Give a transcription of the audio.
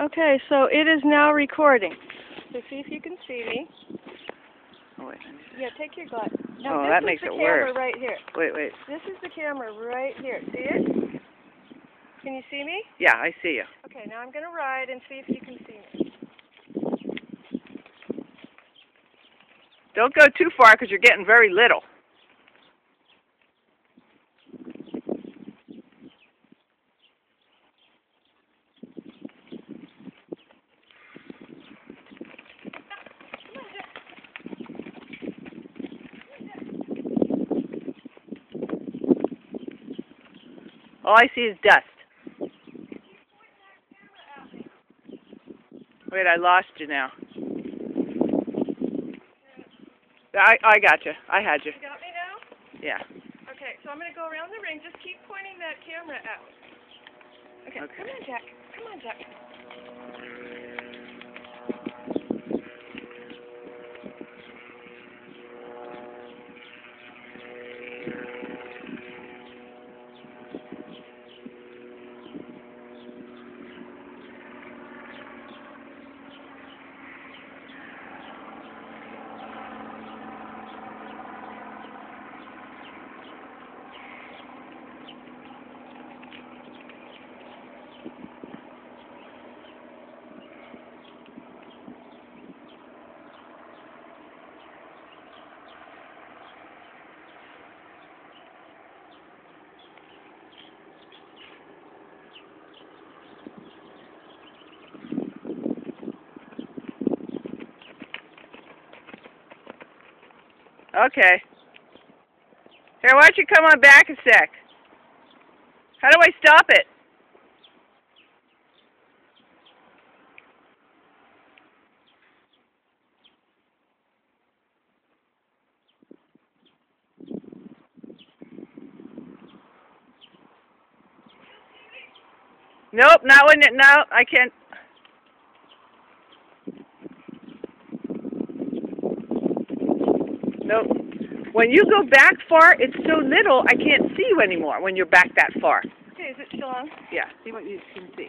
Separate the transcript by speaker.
Speaker 1: Okay, so it is now recording. So see if you can see me.
Speaker 2: Oh, wait.
Speaker 1: Yeah, take your glass.
Speaker 2: Oh,
Speaker 1: Now,
Speaker 2: that
Speaker 1: this
Speaker 2: makes
Speaker 1: is the
Speaker 2: it
Speaker 1: camera
Speaker 2: worse.
Speaker 1: right here.
Speaker 2: Wait, wait.
Speaker 1: This is the camera right here. See it? Can you see me?
Speaker 2: Yeah, I see you.
Speaker 1: Okay, now I'm going to ride and see if you can see me.
Speaker 2: Don't go too far because you're getting very little. All I see is dust. Wait, I lost you now. I I got you. I had you.
Speaker 1: You got me now?
Speaker 2: Yeah.
Speaker 1: Okay, so I'm going to go around the ring. Just keep pointing that camera out. Okay,
Speaker 2: Okay.
Speaker 1: come on, Jack. Come on, Jack.
Speaker 2: Okay. Here, why don't you come on back a sec? How do I stop it? Nope, not when it, no, I can't. Nope. When you go back far, it's so little I can't see you anymore when you're back that far.
Speaker 1: Okay, is it still on?
Speaker 2: Yeah, see what you can see.